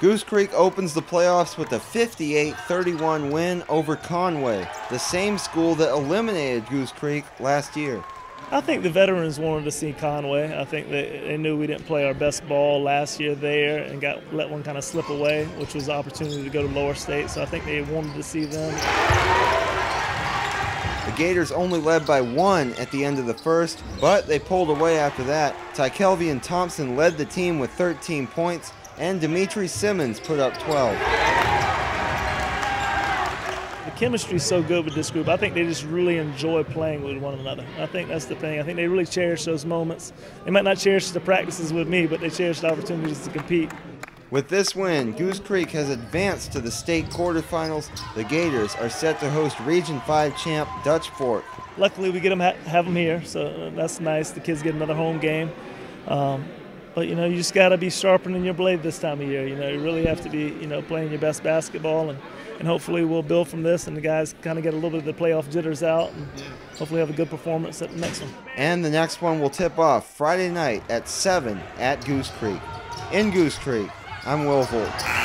Goose Creek opens the playoffs with a 58 31 win over Conway, the same school that eliminated Goose Creek last year. I think the veterans wanted to see Conway. I think they, they knew we didn't play our best ball last year there and got let one kind of slip away, which was the opportunity to go to lower state. So I think they wanted to see them. The Gators only led by one at the end of the first, but they pulled away after that. Tykelvian Thompson led the team with 13 points, and Dimitri Simmons put up 12. The chemistry is so good with this group. I think they just really enjoy playing with one another. I think that's the thing. I think they really cherish those moments. They might not cherish the practices with me, but they cherish the opportunities to compete. With this win, Goose Creek has advanced to the state quarterfinals. The Gators are set to host Region 5 champ Dutch Fork. Luckily, we get them have them here, so that's nice. The kids get another home game. Um, but you know, you just got to be sharpening your blade this time of year. You know, you really have to be, you know, playing your best basketball, and, and hopefully we'll build from this, and the guys kind of get a little bit of the playoff jitters out, and hopefully have a good performance at the next one. And the next one will tip off Friday night at seven at Goose Creek. In Goose Creek, I'm Will Volk.